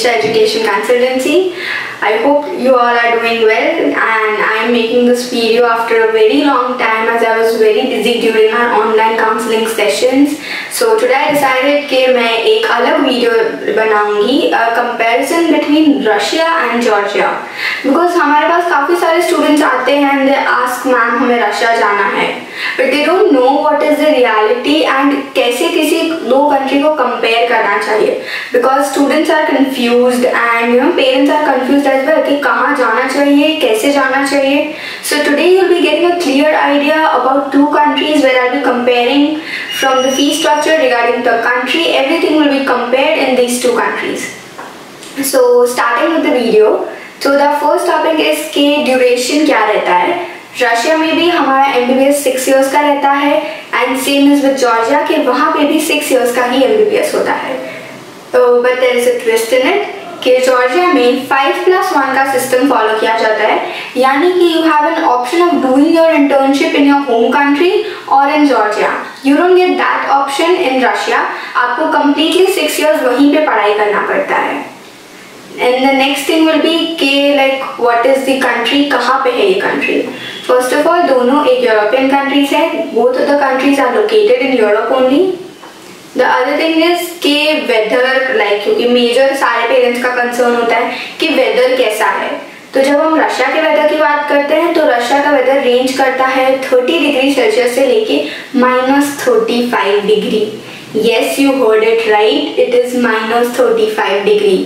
Disha Education Consultancy. I hope you all are doing well and I am making this video after a very long time as I was very busy during our online counseling sessions. So today I decided कि मैं एक अलग video बनाऊँगी comparison between Russia and Georgia because हमारे पास काफ़ी सारे students आते हैं and they ask मैम हमें रशिया जाना है but they don't know what is the reality and कैसे किसी दो कंट्री को कंपेयर करना चाहिए। Because students are confused and you know parents are confused as well कि कहाँ जाना चाहिए, कैसे जाना चाहिए। So today you be getting a clear idea about two countries where are be comparing from the fee structure regarding the country everything will be compared in these two countries so starting with the video तो the first topic is के duration क्या रहता है? Russia में भी हमारा M six years का रहता है and same is with Georgia के, वहाँ पे भी सिक्स ईयर्स का ही एम बी बी एस होता है। तो but there is a twist in it कि जॉर्जिया में फाइव प्लस वन का सिस्टम फॉलो किया जाता है। यानी कि you have an option of doing your internship in your home country और in Georgia you don't get that option in Russia आपको कम्प्लीटली सिक्स ईयर्स वहीं पे पढ़ाई करना पड़ता है। And the next thing will be के like what is the country कहाँ पे है ये कंट्री फ़र्स्ट ऑफ़ ऑल दोनों एक यूरोपियन कंट्रीज़ है। Both the countries are located in Europe only the other thing is के वेदर लाइक क्योंकि मेजर सारे पेरेंट्स का कंसर्न होता है कि वेदर कैसा है। तो जब हम रशिया के वेदर की बात करते हैं तो रशिया का वेदर रेंज करता है 30 डिग्री सेल्सियस से लेके minus thirty five degree yes you heard it right it is minus thirty five degree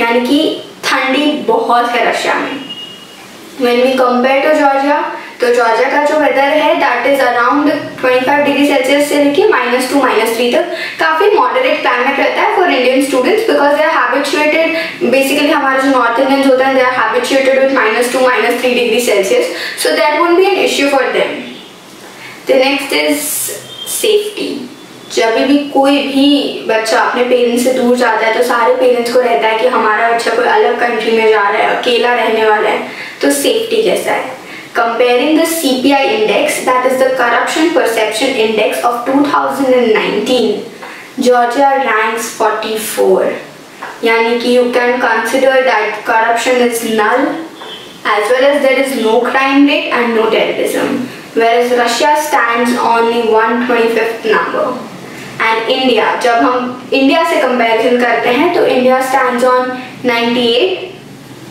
यानी कि ठंडी बहुत है रशिया में। When we compare to Georgia तो जॉर्जिया का जो वेदर है that is around 25 degree Celsius से लेके माइनस टू माइनस थ्री तक, काफ़ी मॉडरेट क्लाइमेट रहता है for Indian students because they are habituated basically हमारे जो नॉर्थ इंडियंस होते हैं they are habituated with minus two minus three degree Celsius so that won't be an issue for them the next is safety जब भी कोई भी बच्चा अपने पेरेंट्स से दूर जाता है तो सारे पेरेंट्स को रहता है कि हमारा बच्चा कोई अलग कंट्री में जा रहा है, अकेला रहने वाला है। तो सेफ्टी कैसा है comparing the CPI index that is the corruption perception index of 2019 Georgia ranks 44 yani ki you can consider that corruption is null as well as there is no crime rate and no terrorism whereas Russia stands on the 125th number and India जब हम India से comparison करते हैं तो India stands on 98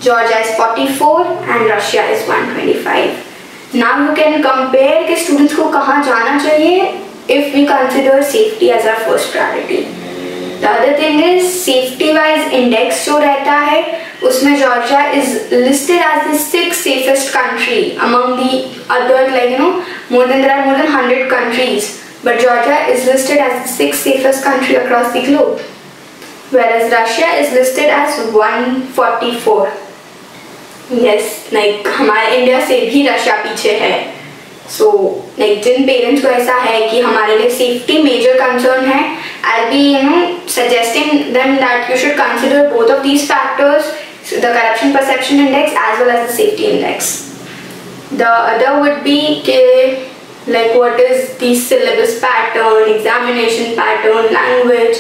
Georgia is 44 and Russia is 125 now you can compare कि students को कहाँ जाना चाहिए if we consider safety as our first priority the other thing is safety wise index जो रहता है उसमें Georgia is listed as the sixth safest country among the other like you know more than there are more than 100 countries but Georgia is listed as the sixth safest country across the globe, whereas Russia is listed as 144. Yes like हमारे India से भी Russia पीछे है। So like जिन parents को ऐसा है कि हमारे लिए सेफ्टी मेजर कंसर्न है I be you know suggesting them that you should consider both of these factors the corruption perception index as well as the safety index the other would be के like what is the syllabus pattern examination pattern language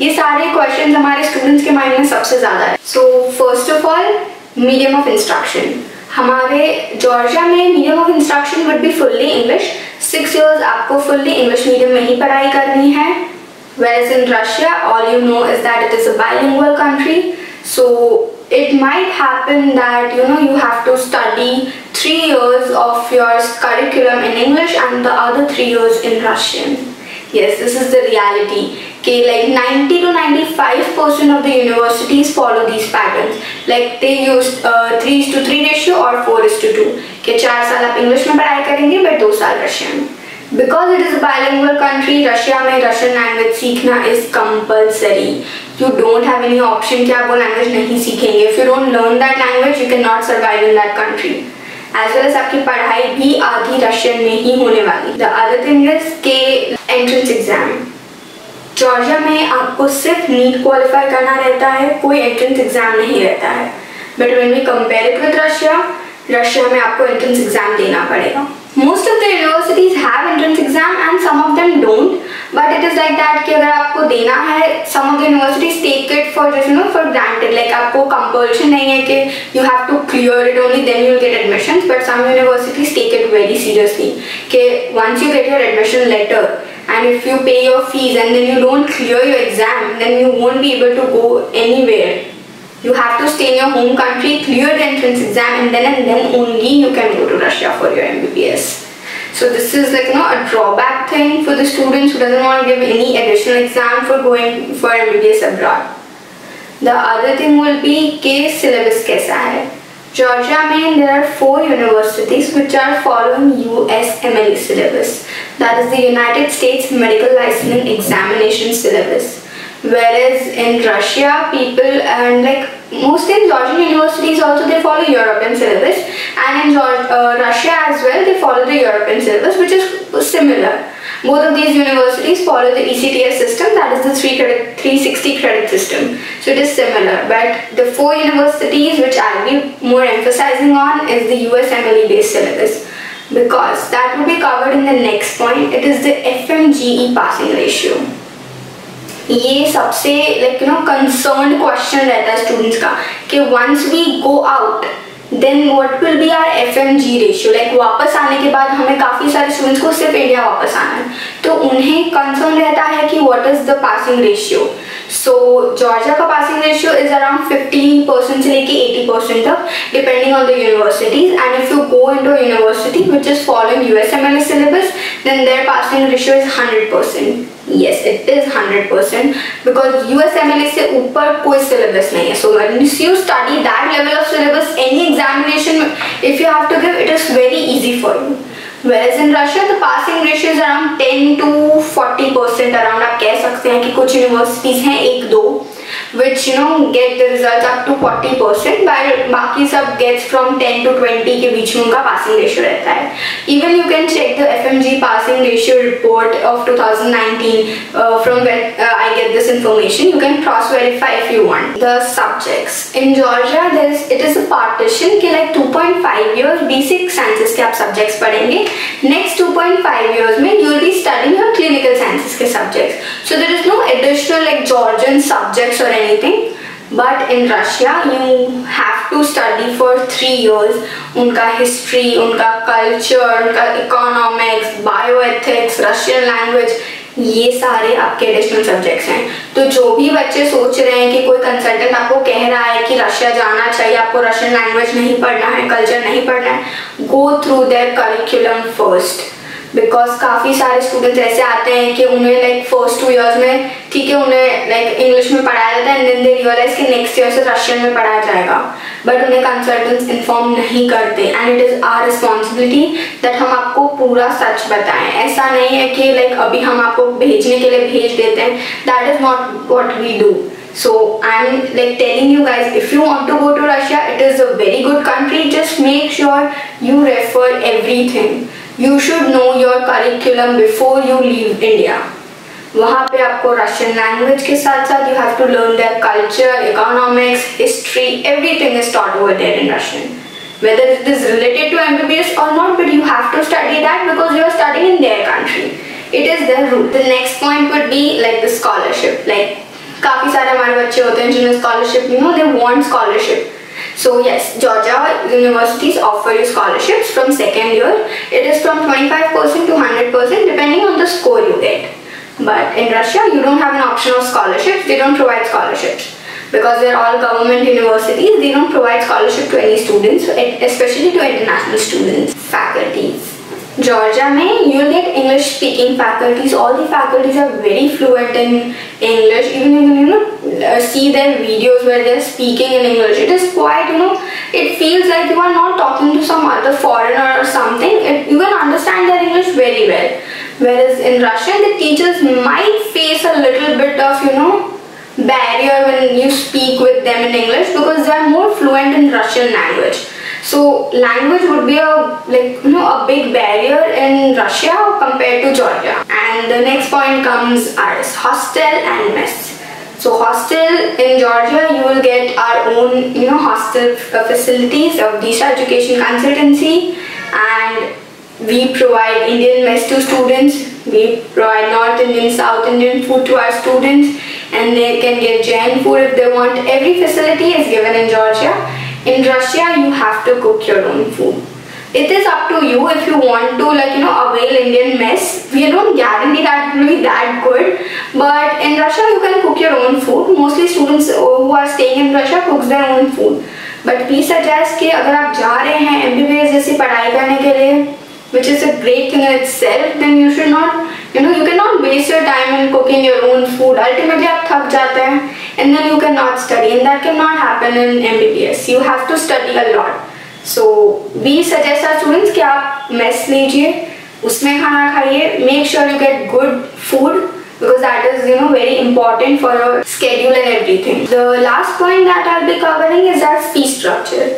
ये सारे question हमारे students के mind में सबसे ज़्यादा है। So first of all medium of instruction हमारे जॉर्जिया में medium of instruction would be fully English six years आपको फुल्ली इंग्लिश मीडियम में ही पढ़ाई करनी है. Whereas in Russia all you know is that it is a bilingual country so it might happen that you know you have to study three years of your curriculum in English and the other three years in Russian yes this is the reality Okay, like 90 to 95 percent of the universities follow these patterns. Like they use uh, 3 is to 3 ratio or 4 is to 2. कि चार साल आप English में पढ़ाई करेंगे but दो साल Russian में। Because it is bilingual country Russia में रशियन लैंग्वेज सीखना is compulsory you don't have any option कि आप वो लैंग्वेज नहीं सीखेंगे। If you don't learn that language you can not survive in that country as well as आपकी पढ़ाई भी आधी रशियन में ही होने वाली। द अदर थिंग इज़ के एंट्रेंस एग्ज़ाम जॉर्जिया में आपको सिर्फ़ नीट क्वालिफाई करना रहता है, कोई एंट्रेंस एग्ज़ाम नहीं रहता है। But when we compare it with Russia Russia में आपको एंट्रेंस एग्ज़ाम देना पड़ेगा। Most of the universities have entrance exam and some of them don't but it is like that कि अगर आपको देना है some of the universities take it for just no for granted like आपको compulsion नहीं है कि you have to clear it only then you get admission but some universities take it very seriously कि once you get your admission letter and if you pay your fees and then you don't clear your exam then you won't be able to go anywhere you have to stay in your home country clear the entrance exam and then and then only you can go to russia for your mbbs so this is like you know a drawback thing for the students who doesn't want to give any additional exam for going for MBBS abroad. The other thing will be case syllabus kaisa hai. Georgia Main there are four universities which are following USMLE syllabus. That is the United States Medical Licensing Examination syllabus. Whereas in Russia people and like mostly in Georgian universities also they follow European syllabus. And in uh, Russia as well they follow the European syllabus which is similar. Both of these universities follow the ECTS system that is the 3 credit, 360 credit system. So it is similar but the four universities which I'll be more emphasizing on is the USMLE based syllabus because that will be covered in the next point. It is the FMGE passing ratio. ये सबसे like you know concern question रहता है students का कि once we go out then what will be R F M G ratio like वापस आने के बाद हमें काफ़ी सारे स्टूडेंट्स को सिर्फ़ इंडिया वापस आना है। तो उन्हें कंसर्न रहता है कि what is the passing ratio so Georgia का passing ratio is around fifty percent से लेके एटी परसेंट तक depending on the universities and if you go into university which is following U S M L syllabus then their passing ratio is hundred percent yes, it is 100% because USMLE से ऊपर कोई syllabus नहीं है. So once you study that level of syllabus, any examination if you have to give it is very easy for you whereas in Russia the passing ratio is around 10 to 40% around आप कह सकते हैं कि कुछ universities हैं एक दो which you know get the results up to 40 percent बाकी सब gets from 10 to 20 के बीच में उनका passing ratio रहता है even you can check the FMG passing ratio report of 2019 uh, from where uh, I get this information you can cross verify if you want the subjects in Georgia there is it is a partition कि like 2.5 years basic sciences के आप subjects पढ़ेंगे next 2.5 years में you will be studying your clinical sciences के subjects so there is no additional like Georgian subjects or anything. But in Russia, you have to study for three years. उनका history, उनका culture, उनका economics, bioethics, Russian language, ये सारे आपके additional subjects हैं। तो जो भी बच्चे सोच रहे हैं कि कोई कंसल्टेंट आपको कह रहा है कि रशिया जाना चाहिए, आपको रशियन लैंग्वेज नहीं पढ़ना है कल्चर नहीं पढ़ना है go through their curriculum first because काफ़ी सारे स्टूडेंट्स ऐसे आते हैं कि उन्हें लाइक फ़र्स्ट टू ईयर्स में ठीक है उन्हें लाइक इंग्लिश में पढ़ाया जाता है एंड दे रियलाइज़ कि नेक्स्ट ईयर से रशियन में पढ़ाया जाएगा बट उन्हें कंसल्टेंट्स इन्फॉर्म नहीं करते and it is our responsibility that हम आपको पूरा सच बताएँ ऐसा नहीं है कि लाइक अभी हम आपको भेजने के लिए भेज देते हैं that is not what we do So I'm like telling you guys if you want to go to Russia it is a very good country just make sure you refer everything you should know your curriculum before you leave India वहाँ पे आपको Russian language के साथ साथ you have to learn their culture economics history everything is taught over there in Russian whether it is related to MBBS or not but you have to study that because you are studying in their country it is their route the next point would be like the scholarship like काफ़ी सारे हमारे बच्चे होते हैं जिन्हें scholarship you know they want scholarship So yes, Georgia universities offer you scholarships from second year. It is from 25% to 100% depending on the score you get. But in Russia, you don't have an option of scholarships. They don't provide scholarships because they're all government universities. They don't provide scholarship to any students, especially to international students. Faculties. Georgia में you'll get English speaking faculties. All the faculties are very fluent in English. Even you you know uh, see their videos where they're speaking in English. It is quite you know it feels like you are not talking to some other foreigner or something. It, you can understand their English very well. Whereas in Russian the teachers might face a little bit of you know barrier when you speak with them in English because they are more fluent in Russian language. So language would be a like you know a big barrier in Russia compared to Georgia. And the next point comes as hostel and mess. So hostel in Georgia, you will get our own you know hostel facilities of Disha Education Consultancy and we provide Indian mess to students, we provide North Indian, South Indian food to our students and they can get Jain food if they want. Every facility is given in Georgia. In Russia, you have to cook your own food. It is up to you if you want to like you know avail Indian mess. We don't guarantee that it will be that good, but in Russia you can cook your own food. Mostly students who are staying in Russia cooks their own food. But we suggest कि अगर आप जा रहे हैं MBBS जैसी पढ़ाई करने के लिए which is a great thing in itself, then you should not, you know, you cannot waste your time in cooking your own food. Ultimately, आप थक जाते हैं and then you cannot study and that cannot happen in MBBS. You have to study a lot. So we suggest our students कि आप mess लीजिए उसमें खाना खाइए make sure you get good food because that is you know very important for your schedule and everything. The last point that I'll be covering is our fee structure.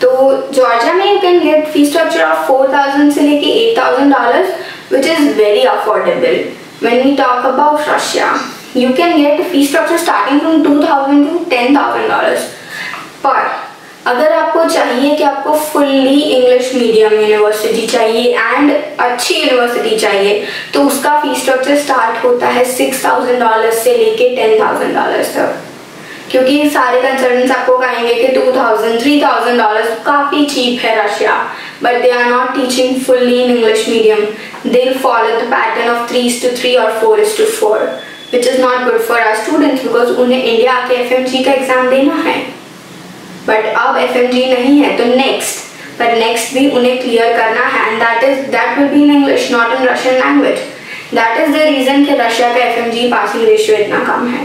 तो Georgia में you can get fee structure of four thousand से लेके eight thousand dollar which is very affordable when we talk about Russia, you can get fee structure starting from 2000 to 10,000 dollars. पर अगर आपको चाहिए कि आपको फुल्ली इंग्लिश मीडियम यूनिवर्सिटी चाहिए and अच्छी यूनिवर्सिटी चाहिए तो उसका फ़ी स्ट्रक्चर स्टार्ट होता है सिक्स थाउज़ेंड डॉलर से लेके टेन थाउज़ेंड डॉलर तक। क्योंकि सारे कंसल्टेंट्स आपको कहेंगे कि two thousand three thousand dollar काफ़ी चीप है Russia. But they are not teaching fully in English medium they follow the pattern of three two three और four is two four which is not good for our students because उन्हें India आके F का exam देना है। But अब FMG नहीं है तो नेक्स्ट पर नेक्स्ट भी उन्हें क्लियर करना है and that is that will be in English not in Russian language that is the reason कि रशिया का एफ़ पासिंग रेशियो इतना कम है।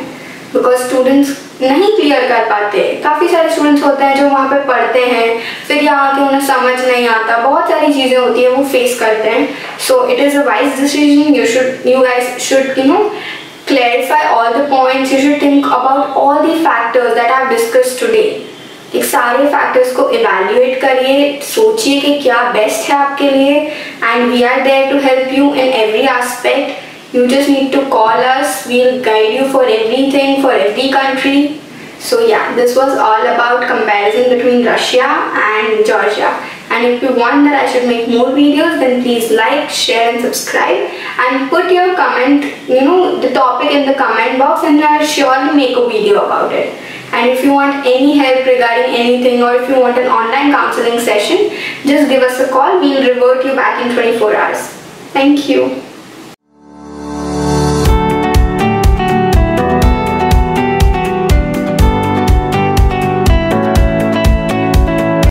बिकॉज़ स्टूडेंट्स नहीं क्लियर कर पाते। काफ़ी सारे स्टूडेंट्स होते हैं जो वहाँ पे पढ़ते हैं, फिर यहाँ के उन्हें समझ नहीं आता। बहुत सारी चीज़ें होती है, वो फेस करते हैं। So it is a wise decision you should you guys should you know clarify all the points you should think about all the factors that I've discussed today एक सारे फैक्टर्स को इवेल्युएट करिए सोचिए कि क्या best है आपके लिए and we are there to help you in every aspect You just need to call us. We'll guide you for everything, for every country. So yeah, this was all about comparison between Russia and Georgia. And if you want that I should make more videos, then please like, share and subscribe. And put your comment, you know, the topic in the comment box and I'll surely make a video about it. And if you want any help regarding anything or if you want an online counseling session, just give us a call. We'll revert you back in 24 hours. Thank you.